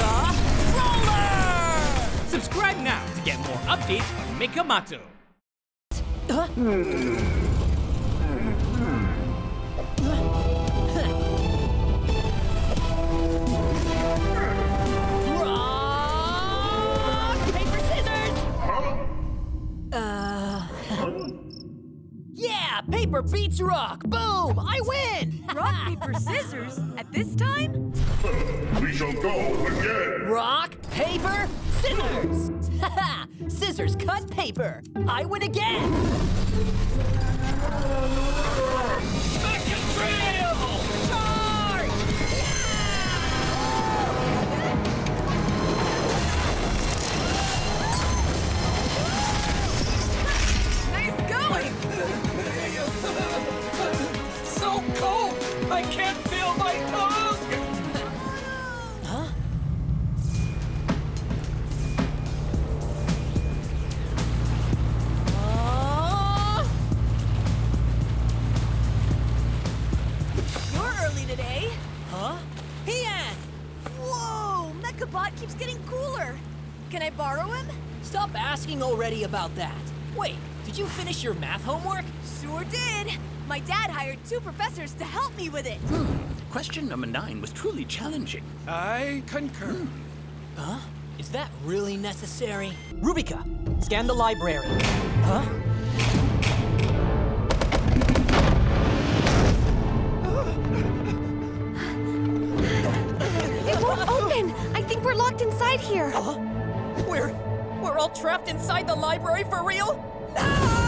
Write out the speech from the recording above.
the Roller! Subscribe now to get more updates on Mechamato. Huh? Rock, paper, scissors! Uh... Yeah, paper beats rock! Boom! I win! rock, paper, scissors? At this time? We shall go again. Rock, paper, scissors! Haha! scissors cut paper. I win again! Back to trail! Charge! Nice going! So cold! I can't feel my tongue! Early today. huh? Pian! Whoa! Mechabot keeps getting cooler. Can I borrow him? Stop asking already about that. Wait, did you finish your math homework? Sure did. My dad hired two professors to help me with it. Hmm, question number nine was truly challenging. I concur. Hmm. Huh? Is that really necessary? Rubika, scan the library. Huh? Open! I think we're locked inside here. Huh? We're we're all trapped inside the library for real? No!